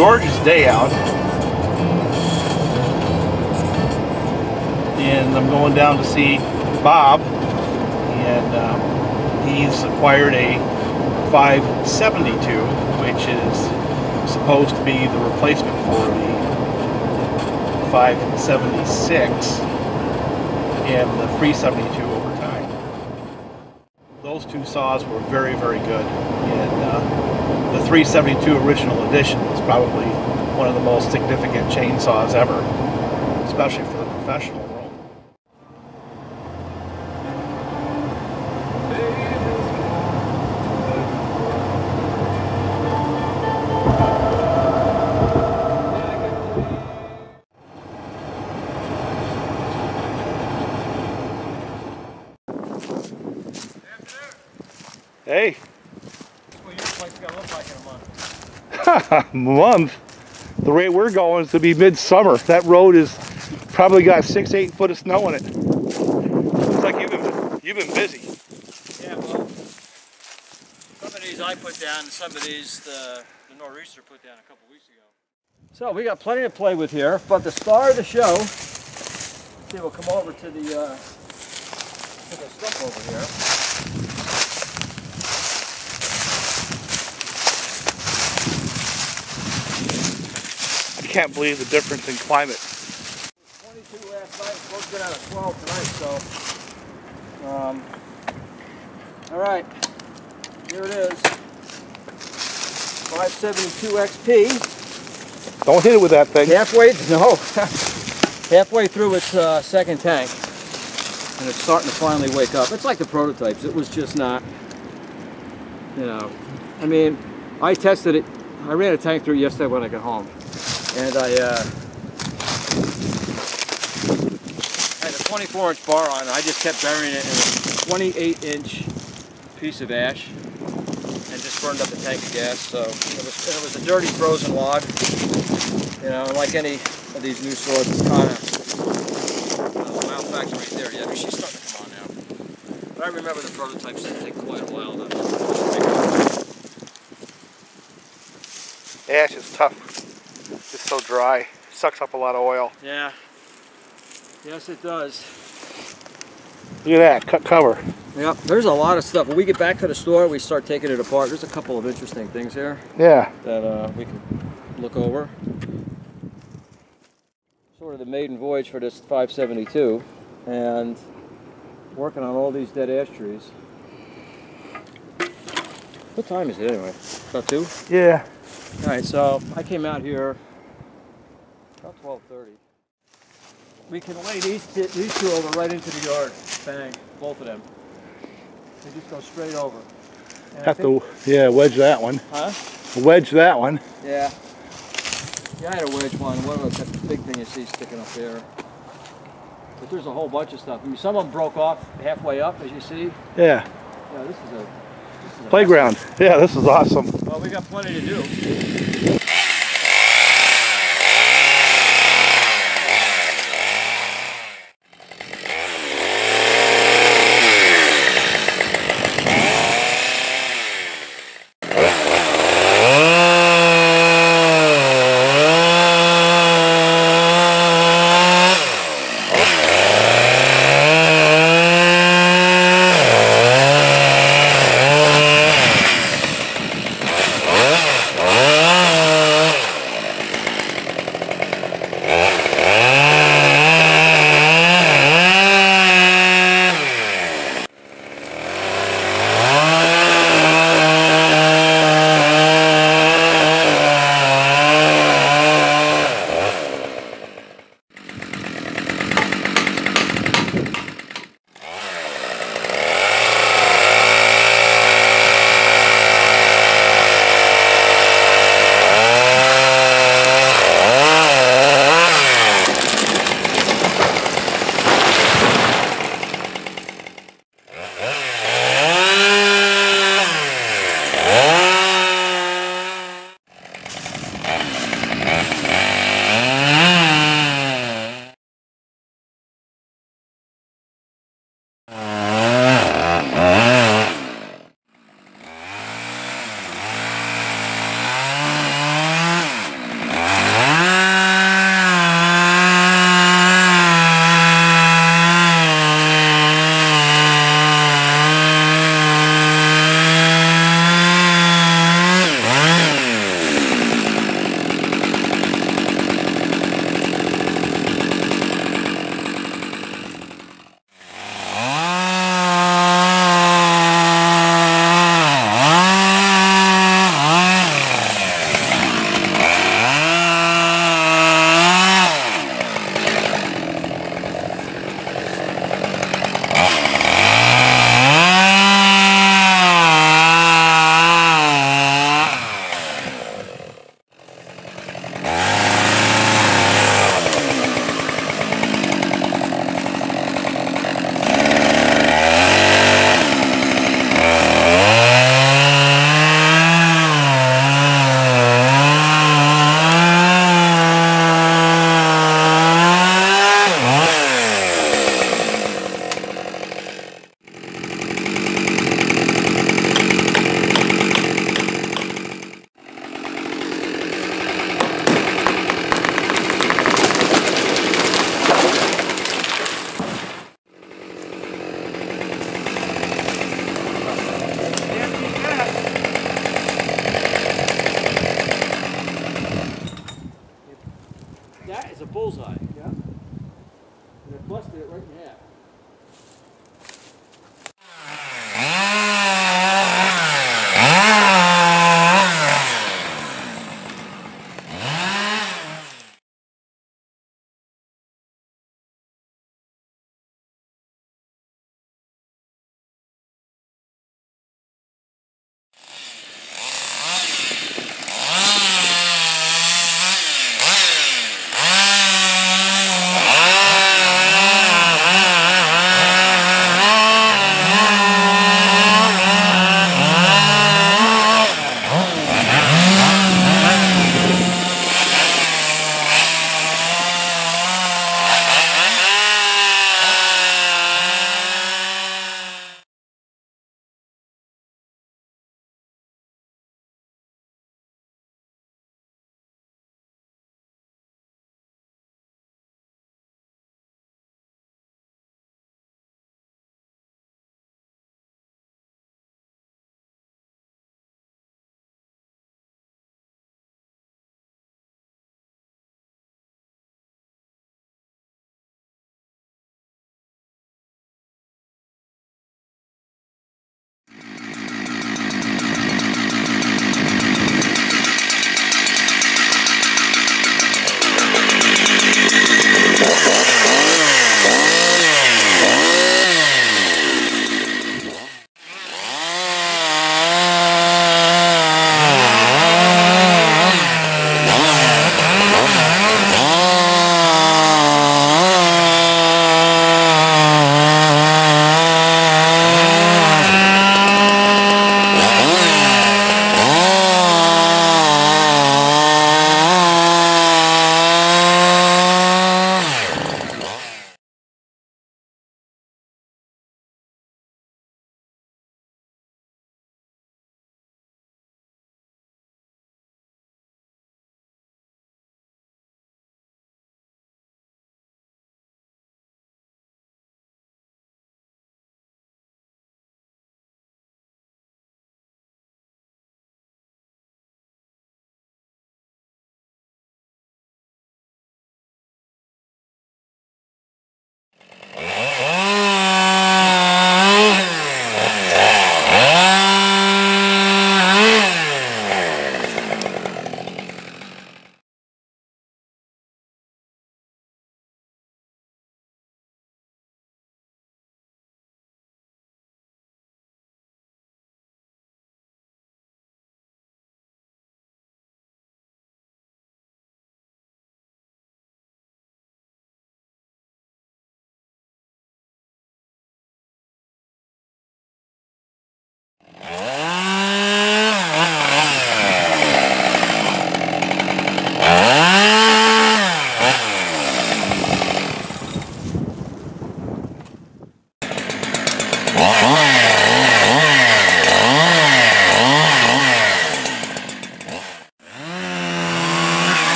Gorgeous day out. And I'm going down to see Bob. And um, he's acquired a 572, which is supposed to be the replacement for the 576 and the 372 over time. Those two saws were very, very good. And uh, the 372 original edition is probably one of the most significant chainsaws ever, especially for the professional month. The rate we're going is to be midsummer. That road is probably got six, eight foot of snow in it. Looks like you've been you've been busy. Yeah, well, some of these I put down, and some of these the, the nor'easter put down a couple weeks ago. So we got plenty to play with here, but the star of the show, see, we'll come over to the uh, to the stump over here. Can't believe the difference in climate. 22 last night, supposed to get out of 12 tonight, so. Um, all right, here it is. 572 XP. Don't hit it with that thing. Halfway, no, halfway through its uh, second tank, and it's starting to finally wake up. It's like the prototypes. It was just not, you know, I mean, I tested it. I ran a tank through yesterday when I got home, and I uh, had a 24 inch bar on. I just kept burying it in a 28 inch piece of ash, and just burned up the tank of gas. So it was, it was a dirty frozen log. You know, like any of these new swords, it's kind of uh, right there. Yeah, she's starting to come on now. But I remember the prototypes did take quite a while to Ash is tough. So dry. Sucks up a lot of oil. Yeah. Yes, it does. Look at that, cut cover. Yep. There's a lot of stuff. When we get back to the store, we start taking it apart. There's a couple of interesting things here Yeah. that uh, we can look over. Sort of the maiden voyage for this 572, and working on all these dead ash trees. What time is it anyway? About two. Yeah. All right, so I came out here 12:30. We can lay these these two over right into the yard. Bang, both of them. They just go straight over. And Have think- to yeah, wedge that one. Huh? Wedge that one. Yeah. Yeah, I had a wedge one. One of the big thing you see sticking up there. But there's a whole bunch of stuff. I mean, some of them broke off halfway up, as you see. Yeah. Yeah, this is a this is a Playground. Yeah, this is awesome. Well, we got plenty to do.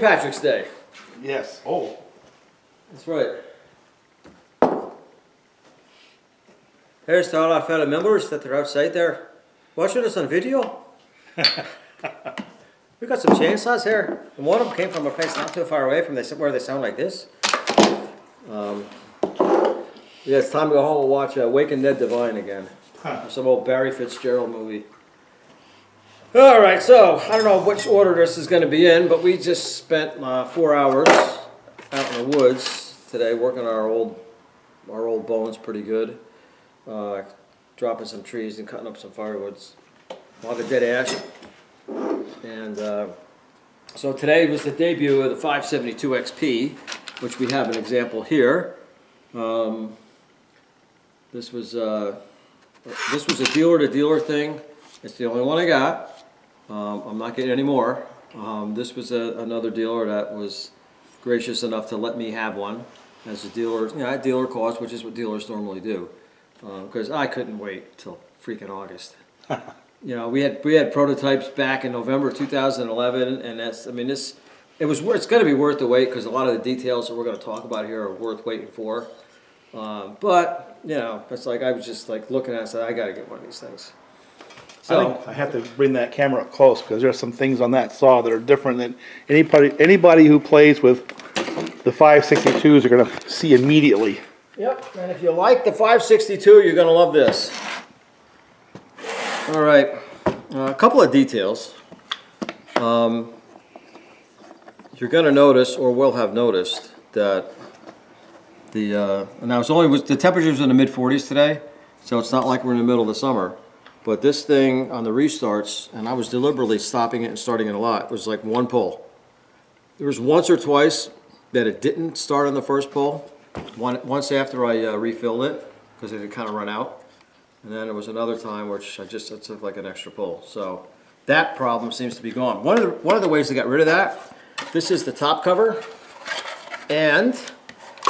St. Patrick's Day. Yes. Oh, That's right. Here's to all our fellow members that are outside there watching us on video. we got some chainsaws here. And one of them came from a place not too far away from this, where they sound like this. Um, yeah, it's time to go home and watch uh, Waking Ned Devine again. Some old Barry Fitzgerald movie. All right, so I don't know which order this is going to be in, but we just spent uh, four hours out in the woods today working our old our old bones pretty good. Uh, dropping some trees and cutting up some firewoods. A lot of dead ash. And uh, so today was the debut of the 572 XP, which we have an example here. Um, this was uh, this was a dealer to dealer thing. It's the only one I got. Um, I'm not getting any more. Um, this was a, another dealer that was gracious enough to let me have one as a dealer, you know, at dealer cost, which is what dealers normally do. Because I couldn't wait till freaking August. you know, we had we had prototypes back in November 2011, and that's I mean this it was it's going to be worth the wait because a lot of the details that we're going to talk about here are worth waiting for. Um, but you know, it's like I was just like looking at it, I got to get one of these things. I I have to bring that camera up close because there are some things on that saw that are different than anybody anybody who plays with the 562s are gonna see immediately. Yep, and if you like the 562, you're gonna love this. All right, uh, a couple of details. Um, you're gonna notice, or will have noticed, that the, uh, and I was only, was the temperature's in the mid 40s today, so it's not like we're in the middle of the summer. But this thing on the restarts, and I was deliberately stopping it and starting it a lot, was like one pull. There was once or twice that it didn't start on the first pull, one, once after I uh, refilled it, because it had kind of run out. And then there was another time which I just it took like an extra pull. So that problem seems to be gone. One of the one of the ways to get rid of that, this is the top cover, and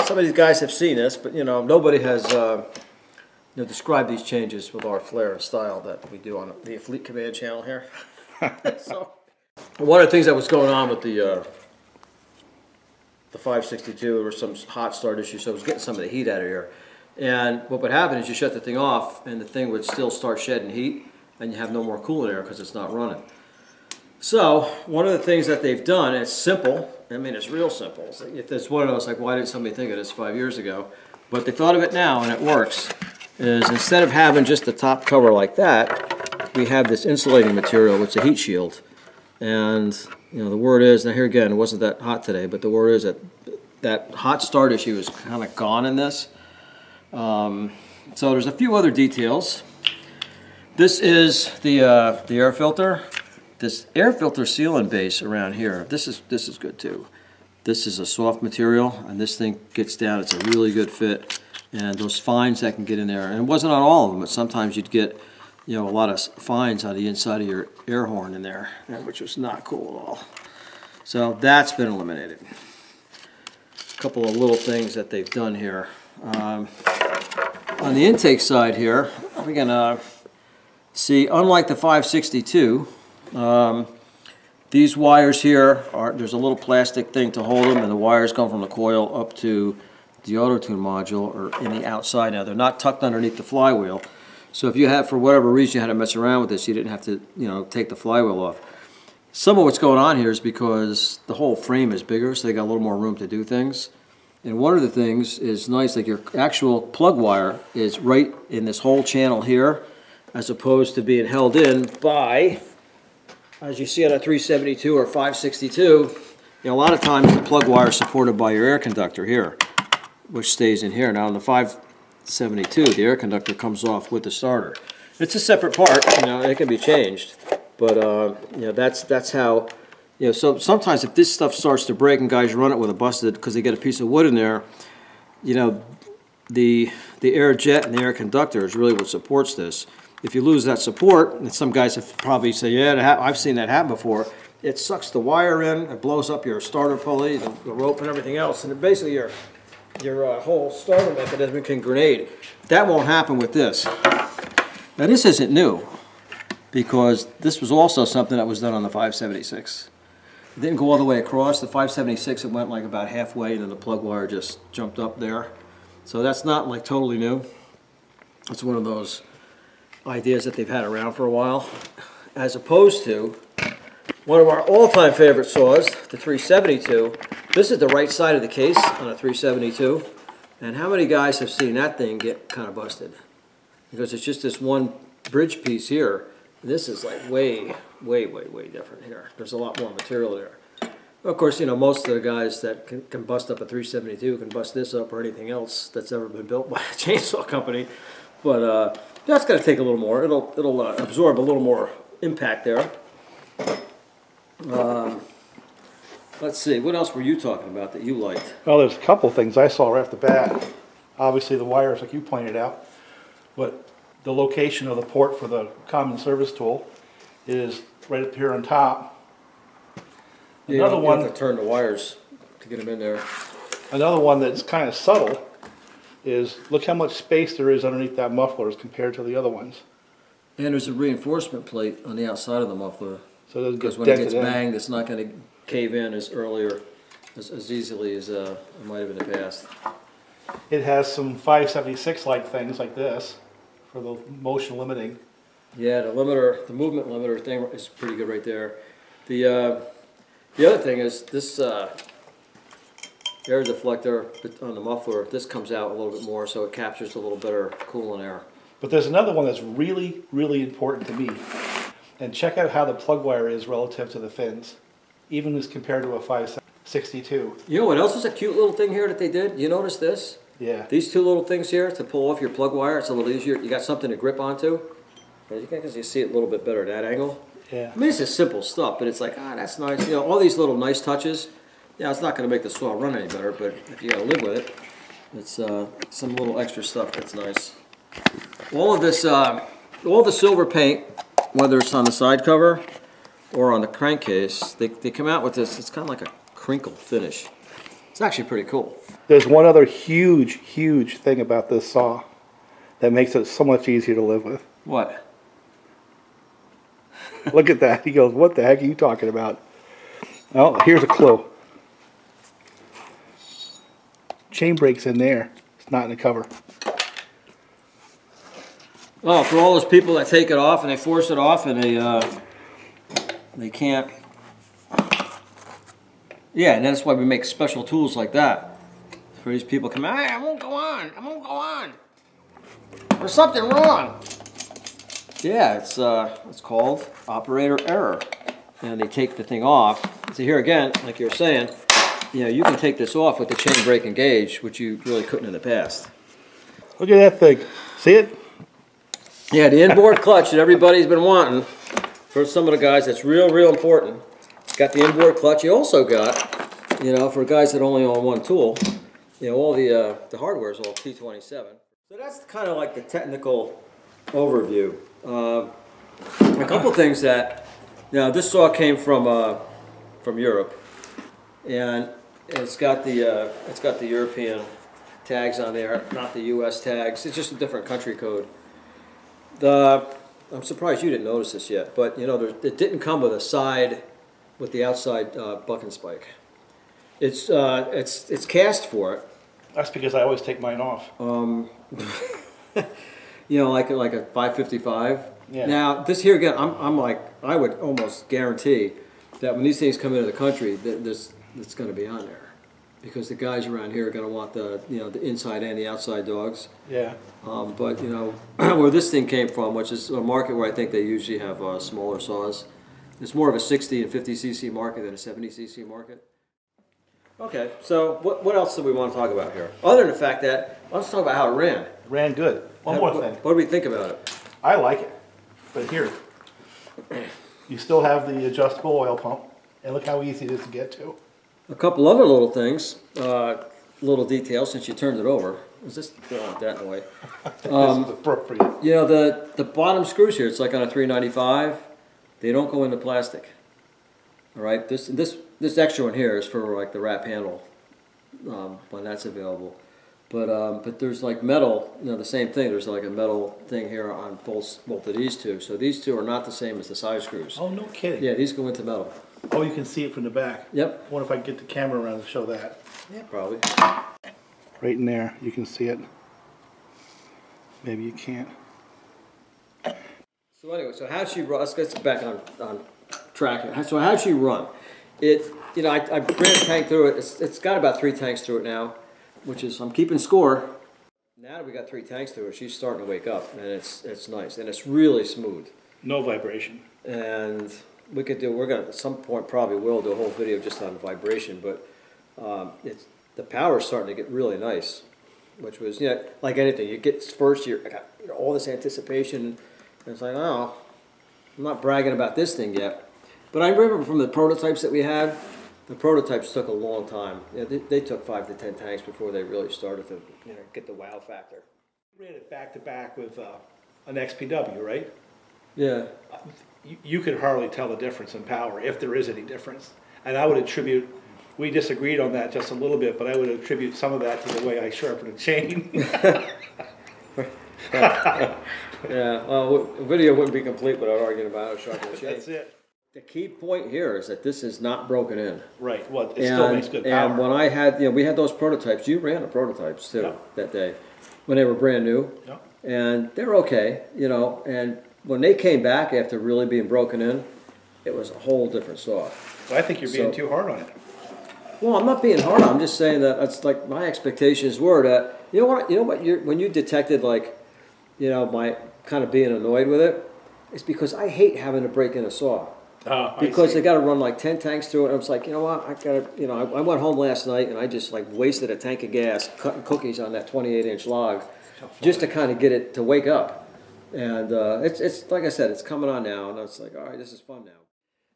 some of these guys have seen this, but you know nobody has uh, you know described these changes with our flair and style that we do on the Fleet Command channel here. so one of the things that was going on with the uh, the 562, there was some hot start issue, so it was getting some of the heat out of here. And what would happen is you shut the thing off, and the thing would still start shedding heat, and you have no more cooling air because it's not running. So one of the things that they've done, it's simple. I mean, it's real simple. It's, like, it's one of those like, why didn't somebody think of this five years ago? But they thought of it now, and it works. Is instead of having just the top cover like that, we have this insulating material, which is a heat shield. And you know, the word is now here again, it wasn't that hot today, but the word is that that hot start issue is kind of gone in this. Um, so there's a few other details. This is the uh, the air filter. This air filter sealant base around here. This is this is good too. This is a soft material, and this thing gets down. It's a really good fit, and those fines that can get in there. And it wasn't on all of them, but sometimes you'd get, you know, a lot of fines on the inside of your air horn in there, which was not cool at all. So that's been eliminated. A couple of little things that they've done here. Um, on the intake side here, we're gonna see, unlike the 562, um, these wires here are, there's a little plastic thing to hold them, and the wires come from the coil up to the auto-tune module or in the outside now. They're not tucked underneath the flywheel. So if you have, for whatever reason, you had to mess around with this, you didn't have to, you know, take the flywheel off. Some of what's going on here is because the whole frame is bigger, so they got a little more room to do things. And one of the things is nice, like your actual plug wire is right in this whole channel here, as opposed to being held in by, as you see on a 372 or 562, you know, a lot of times the plug wire is supported by your air conductor here, which stays in here. Now on the 572, the air conductor comes off with the starter. It's a separate part, you know, it can be changed, but uh, you know, that's that's how you know, so sometimes if this stuff starts to break and guys run it with a busted because they get a piece of wood in there, you know, the the air jet and the air conductor is really what supports this. If you lose that support, and some guys have probably said, yeah, I've seen that happen before. It sucks the wire in, it blows up your starter pulley, the, the rope, and everything else, and basically your your uh, whole starter mechanism can grenade. That won't happen with this. Now this isn't new. because this was also something that was done on the 576. It didn't go all the way across. The 576, it went like about halfway, and then the plug wire just jumped up there. So that's not like totally new. It's one of those ideas that they've had around for a while, as opposed to one of our all-time favorite saws, the 372. This is the right side of the case on a 372. And how many guys have seen that thing get kind of busted? Because it's just this one bridge piece here. This is like way, way, way, way different here. There's a lot more material there. Of course, you know, most of the guys that can, can bust up a 372 can bust this up or anything else that's ever been built by a chainsaw company. But uh, that's going to take a little more. It'll, it'll uh, absorb a little more impact there. Um, let's see, what else were you talking about that you liked? Well, there's a couple things I saw right off the bat. Obviously, the wires, like you pointed out, but the location of the port for the common service tool is right up here on top. Yeah, you Another have one, to turn the wires to get them in there. another one that's kind of subtle is look how much space there is underneath that muffler as compared to the other ones. And there's a reinforcement plate on the outside of the muffler. So it doesn't Because get when it dented gets in. banged, it's not gonna cave in as earlier, as, as easily as, uh, it might have in the past. It has some 576 like things like this for the motion limiting. Yeah, the limiter, the movement limiter thing is pretty good right there. The, uh, the other thing is this, uh, air deflector on the muffler, this comes out a little bit more, so it captures a little better coolant air. But there's another one that's really, really important to me. And check out how the plug wire is relative to the fins, even as compared to a 562. You know what else is a cute little thing here that they did? You notice this? Yeah. These two little things here to pull off your plug wire, it's a little easier. You got something to grip onto. As you can you see it a little bit better at that angle. Yeah. I mean, it's just simple stuff, but it's like, ah, that's nice. You know, all these little nice touches. Yeah, it's not going to make the saw run any better, but if you got to live with it, it's uh, some little extra stuff that's nice. All of this, uh, all the silver paint, whether it's on the side cover or on the crankcase, they, they come out with this, it's kind of like a crinkle finish. It's actually pretty cool. There's one other huge, huge thing about this saw that makes it so much easier to live with. What? Look at that. He goes, What the heck are you talking about? Well, here's a clue. Chain brake's in there. It's not in the cover. Oh, for all those people that take it off and they force it off and they, uh, they can't. Yeah, and that's why we make special tools like that. For these people come, hey, I won't go on, I won't go on. There's something wrong. Yeah, it's, uh, it's called operator error. And they take the thing off. So here again, like you were saying, you know, you can take this off with the chain brake engaged, which you really couldn't in the past. Look at that thing. See it? Yeah, the inboard clutch that everybody's been wanting for some of the guys, that's real, real important. Got the inboard clutch. You also got, you know, for guys that only own one tool, you know, all the uh, the hardware is all T27. So that's kind of like the technical overview. Uh, a couple things that, you know, this saw came from uh, from Europe, and it's got the uh, it's got the European tags on there, not the U.S. tags. It's just a different country code. The, I'm surprised you didn't notice this yet, but you know, there, it didn't come with a side, with the outside uh, buck and spike. It's, uh, it's, it's cast for it. That's because I always take mine off. Um, you know, like, a- like a 555. Yeah. Now, this here again, I'm, I'm like, I would almost guarantee that when these things come into the country, that this, it's gonna be on there. Because the guys around here are gonna want the, you know, the inside and the outside dogs. Yeah. Um, but, you know, where this thing came from, which is a market where I think they usually have uh, smaller saws, it's more of a 60 and 50 cc market than a 70 cc market. Okay, so what, what else do we want to talk about here? Other than the fact that, let's talk about how it ran. Ran good. One How- more what, thing. What do we think about it? I like it. But here, you still have the adjustable oil pump. And look how easy it is to get to. A couple other little things, uh, little details since you turned it over. Is this, don't that in the way. Um, this is appropriate. You know, the, the bottom screws here, it's like on a 395, they don't go into plastic. All right, this, this, this extra one here is for like the wrap handle, um, when that's available. But um, but there's like metal, you know, the same thing. There's like a metal thing here on both both of these two. So these two are not the same as the side screws. Oh, no kidding. Yeah, these go into metal. Oh, you can see it from the back. Yep. I wonder if I can get the camera around to show that. Yeah, probably. Right in there, you can see it. Maybe you can't. So anyway, so how she run? Let's get back on on track. here. So how she run? It, you know, I, I ran a tank through it. It's, it's got about three tanks through it now, which is I'm keeping score. Now that we got three tanks through it, she's starting to wake up, and it's it's nice, and it's really smooth. No vibration. And we could do. We're gonna at some point probably will do a whole video just on vibration, but um, it's the power's starting to get really nice, which was you know like anything. You get first, you're I got know, all this anticipation. And it's like oh, I'm not bragging about this thing yet. But I remember from the prototypes that we had, the prototypes took a long time. Yeah, they, they took five to ten tanks before they really started to you know get the wow factor. Ran it back to back with uh, an XPW, right? Yeah. You, you could hardly tell the difference in power, if there is any difference. And I would attribute, we disagreed on that just a little bit, but I would attribute some of that to the way I sharpened a chain. Yeah. Well, w- video wouldn't be complete without arguing about the chain. That's it. The key point here is that this is not broken in. Right, well, it still makes good power. And when. I had, you know, we had those prototypes, you ran the prototypes too, that day, when they were brand new. Yeah. And they're okay, you know, and when they came back after really being broken in, it was a whole different saw. So I think you're being So- too hard on it. Well, I'm not being hard. I'm just saying that it's like my expectations were that you know what you know what you when you detected like, you know, my kind of being annoyed with it, it's because I hate having to break in a saw Oh, I because they got to run like ten tanks through it. And I was like, you know what, I got to, you know, I, I went home last night and I just like wasted a tank of gas cutting cookies on that 28 inch log, just to kind of get it to wake up. And uh, it's it's like I said, it's coming on now, and it's like, all right, this is fun now.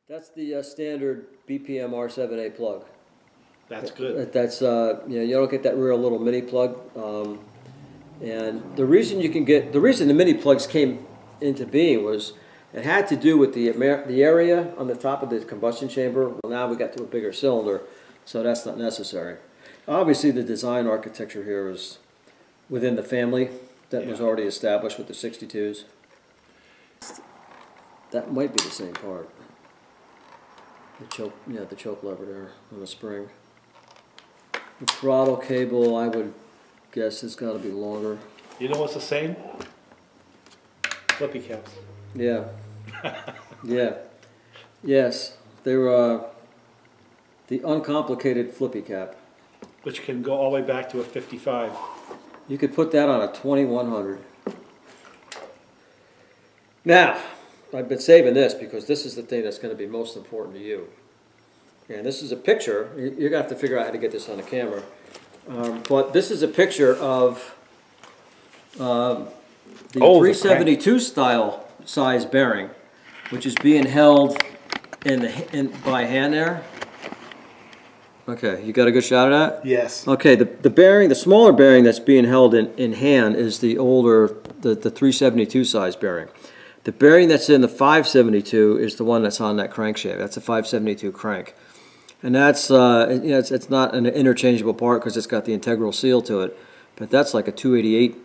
That's the uh, standard BPM R7A plug. That's good. That- That's, uh, you know, you don't get that real little mini plug. Um, and the reason you can get, the reason the mini plugs came into being was it had to do with the, amer- the area on the top of the combustion chamber. Well, now we got to a bigger cylinder, so that's not necessary. Obviously, the design architecture here is within the family that was already established with the 62s. That might be the same part. The choke, yeah, the choke lever there on the spring. The throttle cable, I would guess it's gotta be longer. You know what's the same? Flippy caps. Yeah. Yeah. Yes, they were, uh, the uncomplicated flippy cap. Which can go all the way back to a fifty-five. You could put that on a twenty-one hundred. Now, I've been saving this because this is the thing that's gonna be most important to you. And this is a picture, you- you're gonna have to figure out how to get this on the camera. Um, but this is a picture of, um, the Oh, the three crank. seventy-two style size bearing, which is being held in the, in, by hand there. Okay, you got a good shot of that? Yes. Okay, the, the bearing, the smaller bearing that's being held in, in hand is the older, the, the three seventy-two size bearing. The bearing that's in the five seventy-two is the one that's on that crankshaft, that's a five seventy-two crank. And that's, uh, you know, it's, it's not an interchangeable part because it's got the integral seal to it, but that's like a two eighty-eight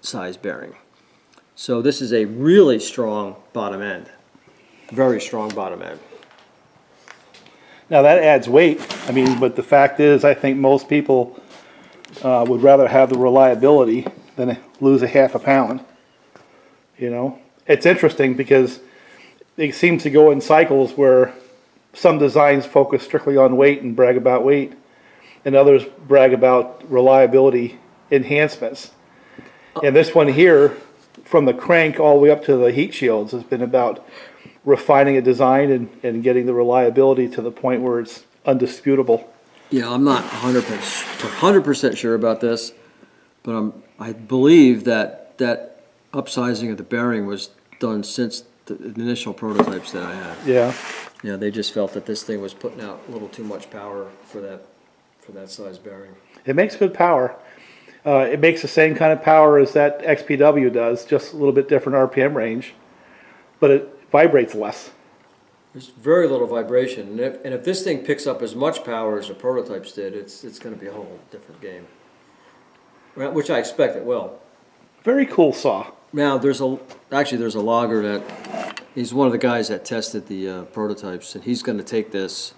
size bearing. So this is a really strong bottom end, very strong bottom end. Now that adds weight. I mean, but the fact is, I think most people uh, would rather have the reliability than lose a half a pound. You know, it's interesting because it seems to go in cycles where some designs focus strictly on weight and brag about weight, and others brag about reliability enhancements. And this one here, from the crank all the way up to the heat shields, has been about refining a design and, and getting the reliability to the point where it's undisputable. Yeah, I'm not hundred percent, hundred percent sure about this, but I'm, I believe that, that upsizing of the bearing was done since the initial prototypes that I had. Yeah. Yeah, they just felt that this thing was putting out a little too much power for that, for that size bearing. It makes good power. Uh, it makes the same kind of power as that XPW does, just a little bit different RPM range, but it vibrates less. There's very little vibration, and if, and if this thing picks up as much power as the prototypes did, it's, it's gonna be a whole different game. Right, Which I expect it will. Very cool saw. Now, there's a, actually, there's a logger that, he's one of the guys that tested the uh, prototypes, and he's gonna take this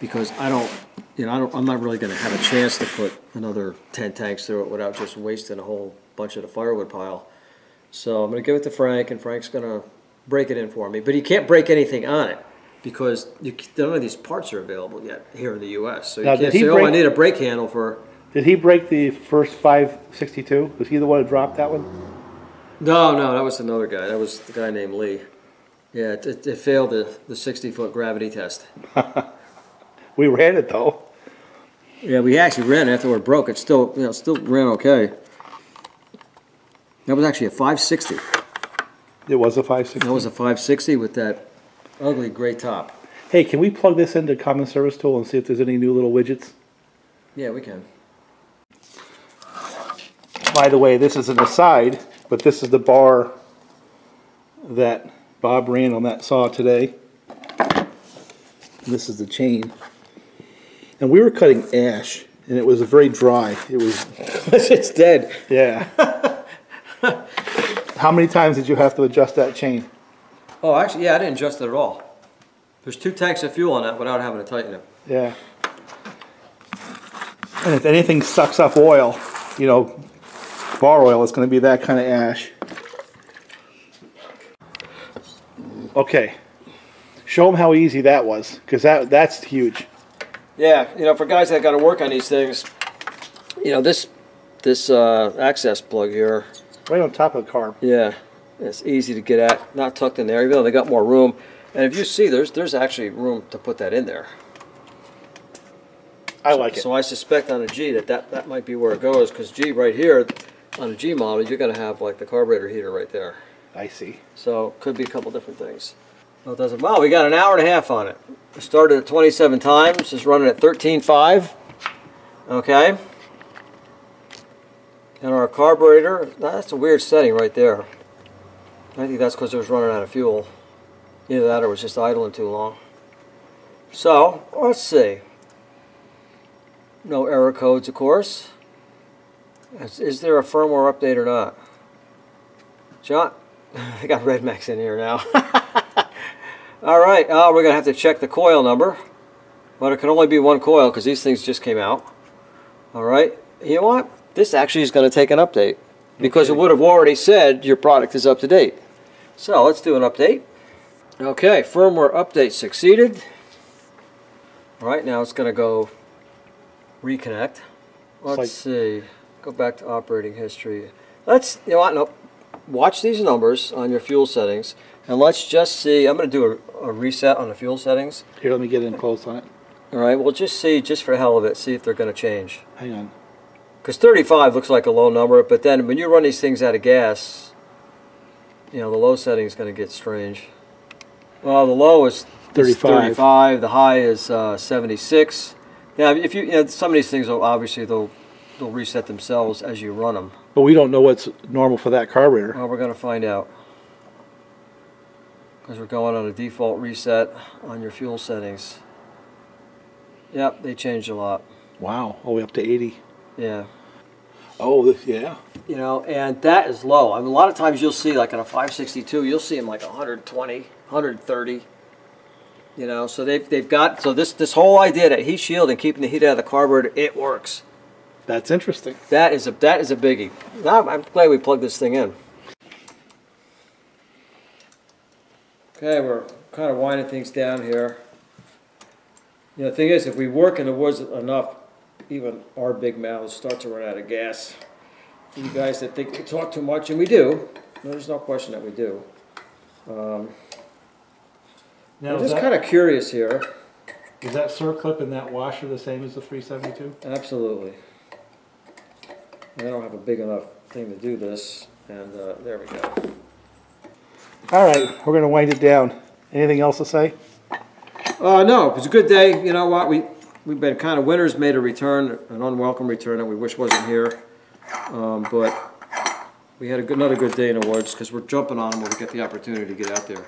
because I don't, you know, I don't, I'm not really gonna have a chance to put another ten tanks through it without just wasting a whole bunch of the firewood pile. So I'm gonna give it to Frank, and Frank's gonna break it in for me, but you can't break anything on it because you, none of these parts are available yet here in the US. So you Now, can't say, oh, I need a brake handle for, Did he break the first 562? Was he the one who dropped that one? No, no, that was another guy. That was the guy named Lee. Yeah, it, it, it failed the, the 60 foot gravity test. We ran it though. Yeah, we actually ran it after it broke. It still, you know, still ran okay. That was actually a 560. It was a 560. That was a 560 with that ugly gray top. Hey, can we plug this into Common Service Tool and see if there's any new little widgets? Yeah, we can. By the way, this is an aside, but this is the bar that Bob ran on that saw today. And this is the chain. And we were cutting ash, and it was very dry. It was, it's dead. yeah. How many times did you have to adjust that chain? Oh, actually, yeah, I didn't adjust it at all. There's two tanks of fuel on that without having to tighten it. Yeah. And if anything sucks up oil, you know, bar oil, it's going to be that kind of ash. Okay. Show them how easy that was, because that that's huge. Yeah, you know, for guys that got to work on these things, you know, this this uh, access plug here, Right on top of the carb. yeah, it's easy to get at, not tucked in there, even though they got more room. And if you see, there's there's actually room to put that in there. I like it. So I suspect on a G that that, that might be where it goes, because G right here, on a G model, you're gonna have like the carburetor heater right there. I see. So could be a couple different things. Well, it doesn't. Wow, we got an hour and a half on it. We started at 27 times. It's running at 13.5. Okay. And our carburetor, that's a weird setting right there. I think that's because it was running out of fuel. Either that or it was just idling too long. So, let's see. No error codes, of course. Is, is there a firmware update or not? John? I got Red Max in here now. All right, uh, we're gonna have to check the coil number, but it can only be one coil because these things just came out. All right, you know what? This actually is gonna take an update because it would have already said your product is up to date. So let's do an update. Okay, firmware update succeeded. All right, now it's gonna go reconnect. Let's like- see. Go back to operating history. Let's, you know what? No, watch these numbers on your fuel settings and let's just see. I'm going to do a, a reset on the fuel settings. Here, let me get in close on it. All right, we'll just see, just for hell of it, see if they're going to change. Hang on. Because 35 looks like a low number, but then when you run these things out of gas, you know, the low setting is going to get strange. Well, the low is is 35. 35 the high is uh, 76. Now, if you, you know, some of these things will obviously they'll they'll reset themselves as you run them. But we don't know what's normal for that carburetor. Well, we're going to find out. Because we're going on a default reset on your fuel settings. Yep, they changed a lot. Wow, all the way up to 80. Yeah. Oh, yeah. You know, and that is low. I mean, a lot of times you'll see, like on a 562, you'll see them like 120, 130. You know, so they've, they've got, so this, this whole idea that heat shield and keeping the heat out of the carburetor, it works. That's interesting. That is a that is a biggie. Now I'm glad we plugged this thing in. Okay, we're kind of winding things down here. You know, the thing is, if we work in the woods enough, even our big mouths start to run out of gas. For you guys that think we talk too much, and we do, there's no question that we do. Um, Now, I'm just kind of curious here. is that circlip and that washer the same as the 372? Absolutely. I don't have a big enough thing to do this, and uh, there we go. All right, we're going to wind it down. Anything else to say? Uh, no, it was a good day. You know what? We we've been kind of winners made a return, an unwelcome return that we wish wasn't here. Um, but we had a good, another good day in the woods because we're jumping on them when we get the opportunity to get out there.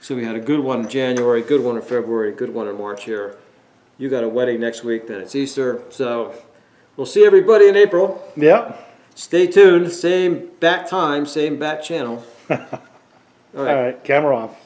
So we had a good one in January, good one in February, good one in March here. You got a wedding next week, then it's Easter. So We'll see everybody in April. Yeah. Stay tuned. Same bat time, same bat channel. All All right. right. Camera off.